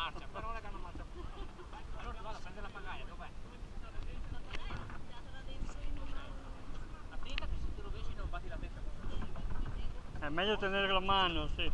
marcia, parola che hanno marcia. Allora vado a prendere la pagaia, dov'è? È meglio tenere la mano, sì.